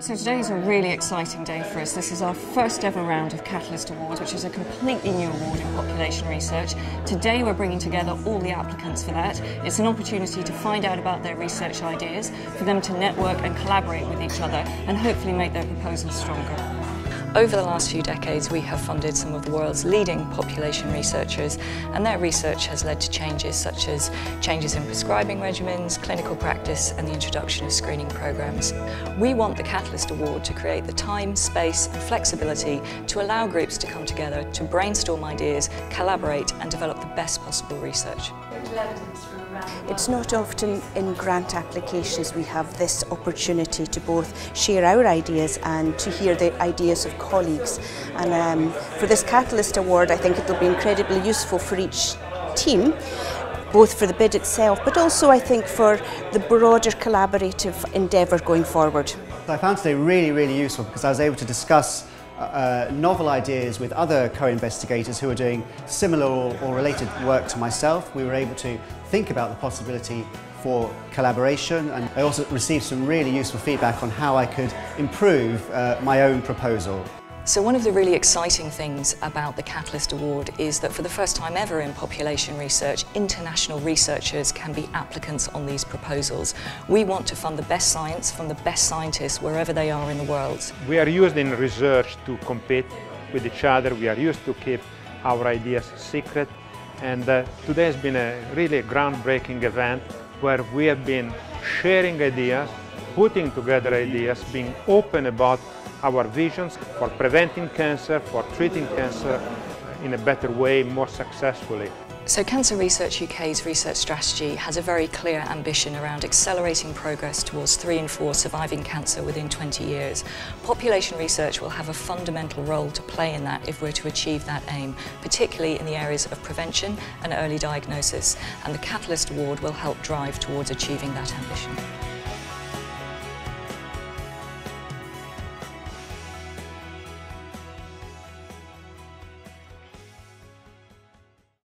So today is a really exciting day for us. This is our first ever round of Catalyst Awards, which is a completely new award in population research. Today we're bringing together all the applicants for that. It's an opportunity to find out about their research ideas, for them to network and collaborate with each other, and hopefully make their proposals stronger. Over the last few decades, we have funded some of the world's leading population researchers, and their research has led to changes such as changes in prescribing regimens, clinical practice, and the introduction of screening programs. We want the Catalyst Award to create the time, space, and flexibility to allow groups to come together to brainstorm ideas, collaborate, and develop the best possible research. It's not often in grant applications we have this opportunity to both share our ideas and to hear the ideas of colleagues. And um, for this Catalyst Award, I think it'll be incredibly useful for each team both for the bid itself, but also I think for the broader collaborative endeavour going forward. I found today really, really useful because I was able to discuss uh, novel ideas with other co-investigators who are doing similar or, or related work to myself. We were able to think about the possibility for collaboration and I also received some really useful feedback on how I could improve uh, my own proposal. So one of the really exciting things about the Catalyst Award is that for the first time ever in population research, international researchers can be applicants on these proposals. We want to fund the best science from the best scientists wherever they are in the world. We are used in research to compete with each other. We are used to keep our ideas secret. And uh, today has been a really groundbreaking event where we have been sharing ideas, putting together ideas, being open about our visions for preventing cancer, for treating cancer in a better way, more successfully. So Cancer Research UK's research strategy has a very clear ambition around accelerating progress towards three in four surviving cancer within 20 years. Population research will have a fundamental role to play in that if we're to achieve that aim, particularly in the areas of prevention and early diagnosis, and the Catalyst Award will help drive towards achieving that ambition.